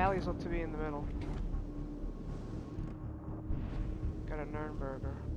Callie's look to be in the middle. Got a Nurnberger.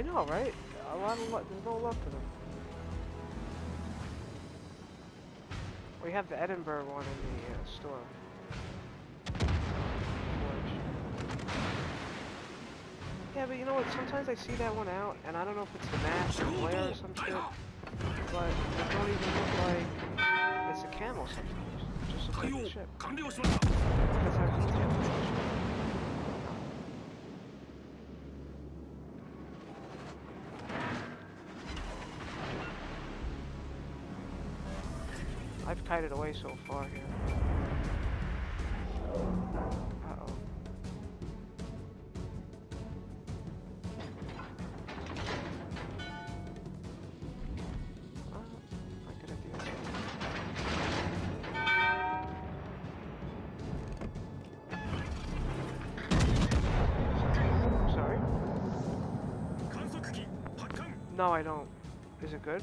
I know, right? A lot of love There's no love for them. We have the Edinburgh one in the uh, store. Yeah, but you know what? Sometimes I see that one out, and I don't know if it's the mask or glare or some shit, but it don't even look like it's a camel sometimes. It just looks like a ship. That's how I've kited away so far here. Uh, no, I don't. Is it good?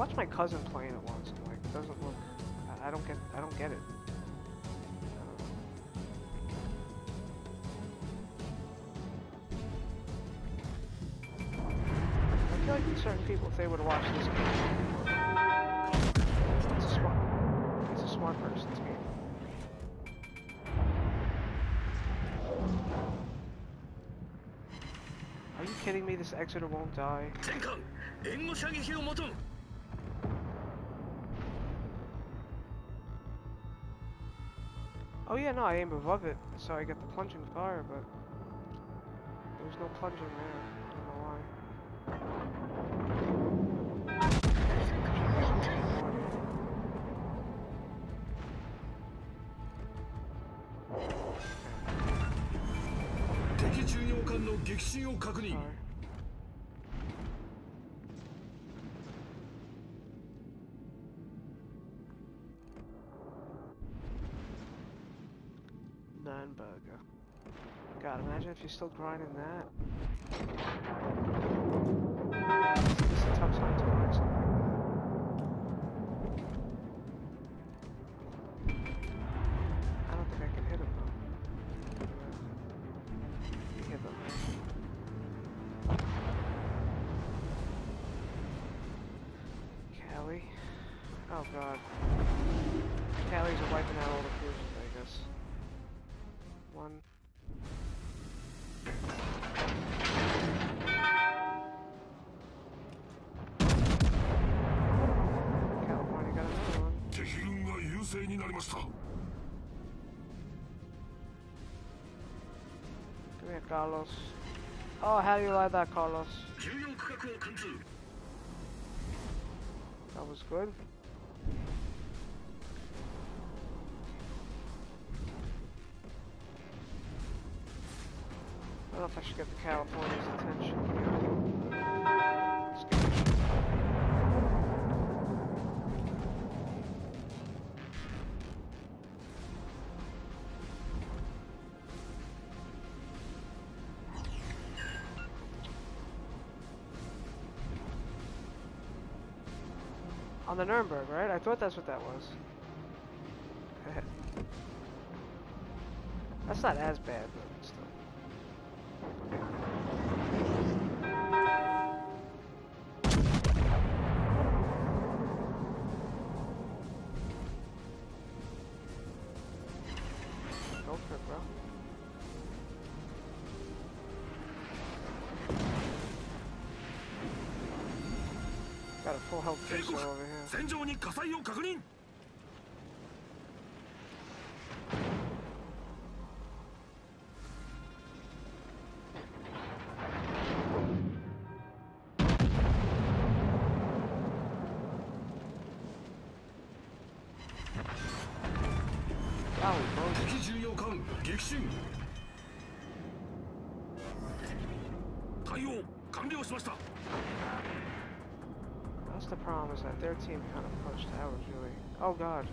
Watched my cousin playing it once. and like, it doesn't look. I, I don't get. I don't get it. I feel like certain people, if they were to watch this game, it's a smart. It's a smart person's game. Are you kidding me? This Exeter won't die. yeah, no, I aimed above it, so I got the plunging fire, but there was no plunging there. I don't know why. Sorry. God, imagine if you're still grinding that. It's, a tough time to learn something. I don't think I can hit him though. Hit him. Callie. Oh god. Callies are wiping out all the なりました Come here, Carlos. Oh, how do you like that, Carlos? 重要区画を貫通 That was good. I don't know if I should get the California's attention here. The Nuremberg, right? I thought that's what that was. that's not as bad, but 戦場に火災を確認。敵巡洋艦撃沈対応完了しました。The problem is that their team kind of pushed ours really. Oh god.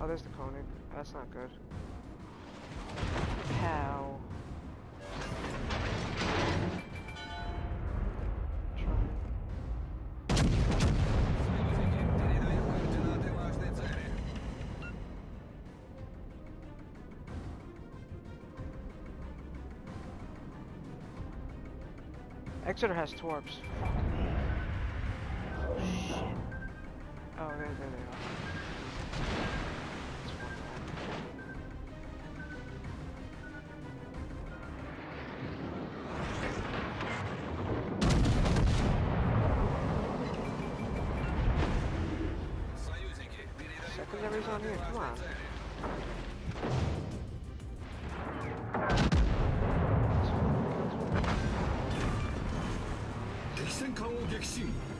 Oh, there's the Koenig. That's not good. How? Exeter has torps. shit. Oh, there, there Secondary's on here, come on. Send 敵戦艦を撃沈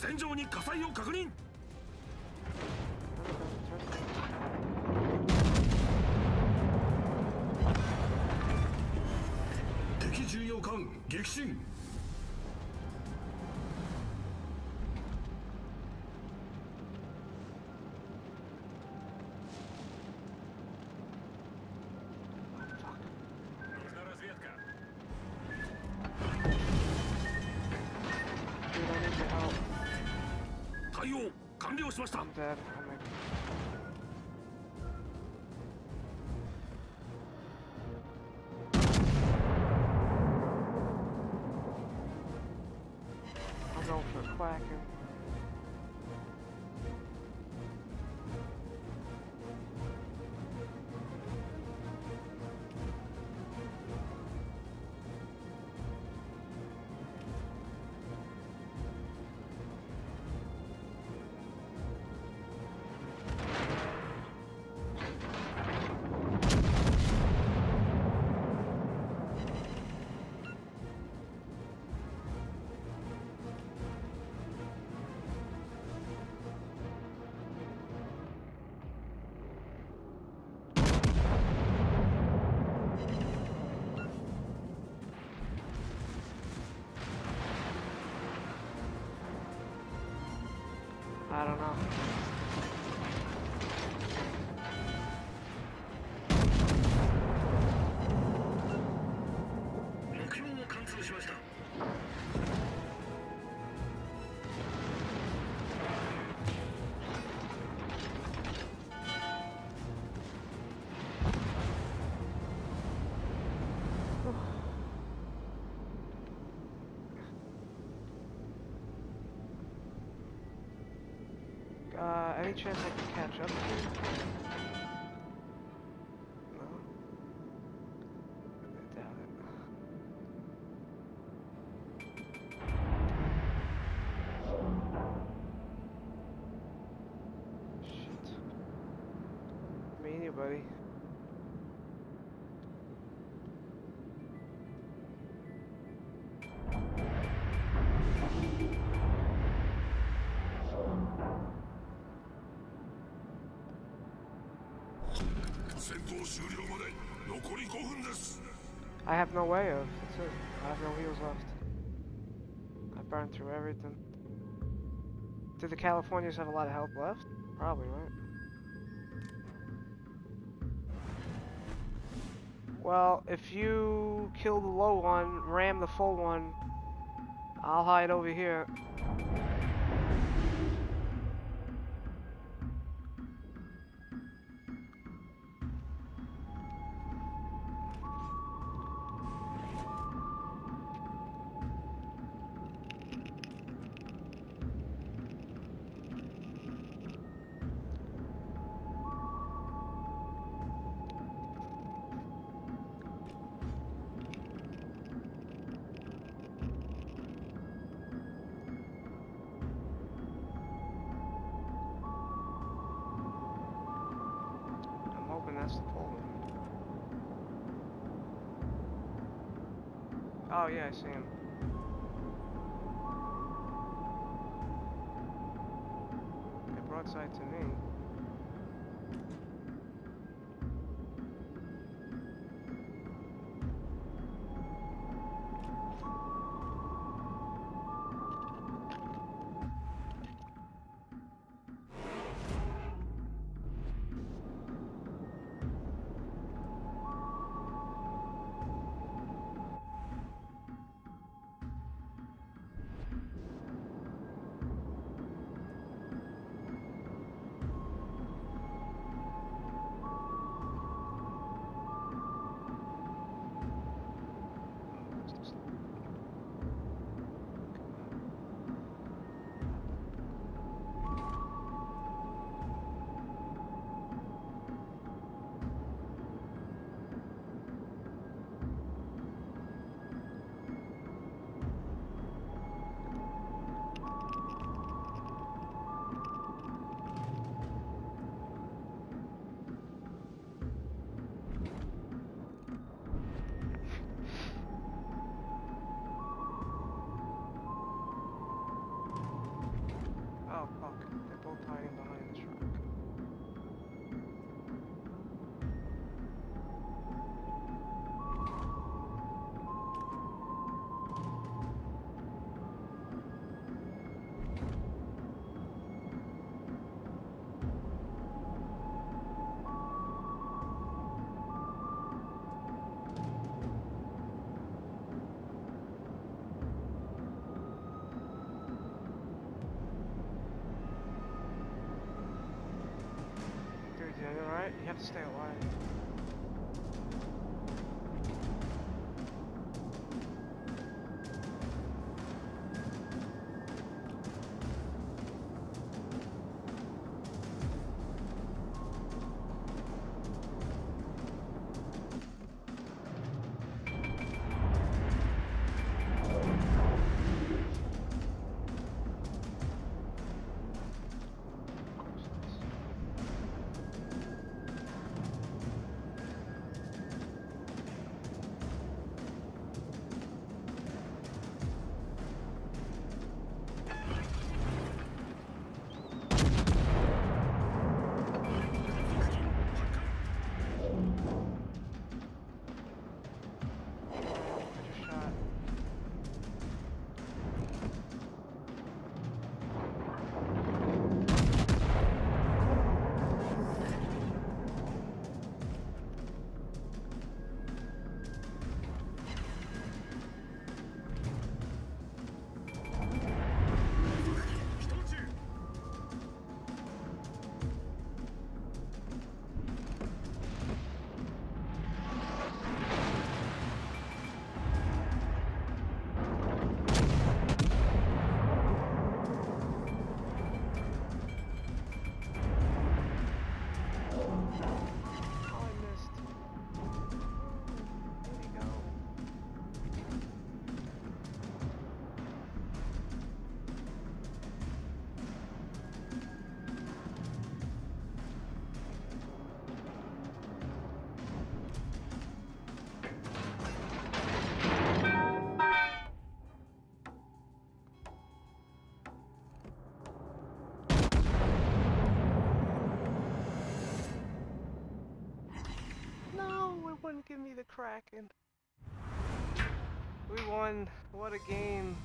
戦場に火災を確認。敵巡洋艦撃沈。完了しました I'm dead. Oh my I'm going for quacking. Any chance I can catch up to I have no way of. That's it. I have no heals left. I burned through everything. Do the Californians have a lot of health left? Probably, right? Well, if you kill the low one, ram the full one, I'll hide over here. Full. Oh yeah, I see him. They broadside to me. have to stay alive. give me the Kraken. We won. What a game.